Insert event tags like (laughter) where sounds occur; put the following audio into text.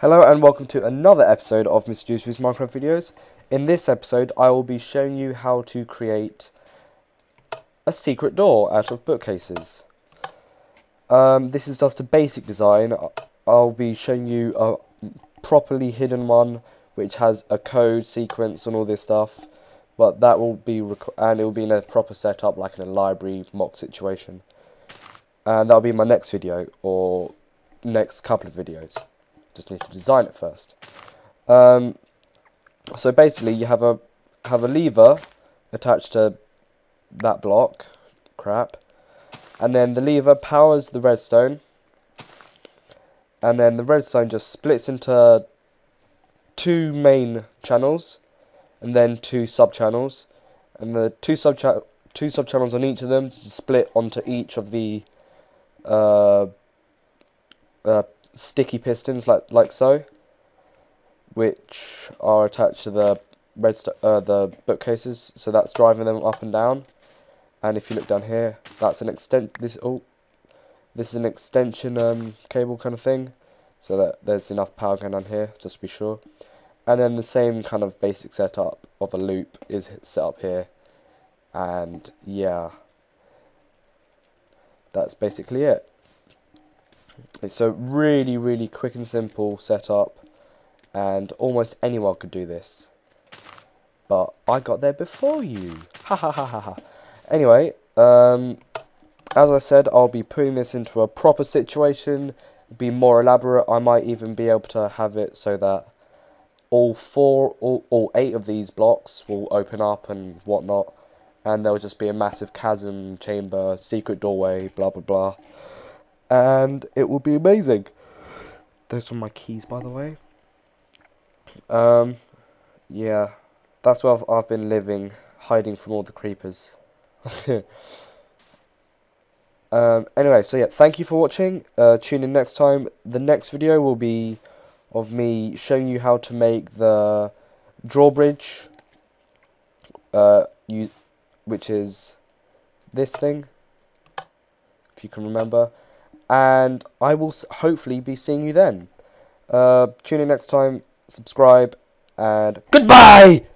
Hello and welcome to another episode of Mr. Jewsbury's Minecraft videos. In this episode I will be showing you how to create a secret door out of bookcases. Um, this is just a basic design. I'll be showing you a properly hidden one which has a code sequence and all this stuff but that will be and it will be in a proper setup like in a library mock situation and that'll be my next video or next couple of videos just need to design it first. Um, so basically you have a have a lever attached to that block crap and then the lever powers the redstone and then the redstone just splits into two main channels and then two sub channels and the two sub two sub channels on each of them split onto each of the uh, uh, sticky pistons like like so which are attached to the red uh, the bookcases. So that's driving them up and down. And if you look down here that's an extent this oh this is an extension um, cable kind of thing so that there's enough power going on here just to be sure. And then the same kind of basic setup of a loop is set up here. And yeah. That's basically it it's a really really quick and simple setup and almost anyone could do this. But I got there before you. (laughs) Ha ha ha ha ha. Anyway um, as I said I'll be putting this into a proper situation. Be more elaborate. I might even be able to have it so that all four all, all eight of these blocks will open up and whatnot and there'll just be a massive chasm chamber secret doorway blah blah blah and it will be amazing. Those are my keys by the way. Um yeah that's where I've, I've been living hiding from all the creepers. (laughs) Um anyway so yeah thank you for watching. Uh tune in next time. The next video will be of me showing you how to make the drawbridge, uh, you, which is this thing, if you can remember. And I will hopefully be seeing you then. Uh, tune in next time, subscribe, and goodbye!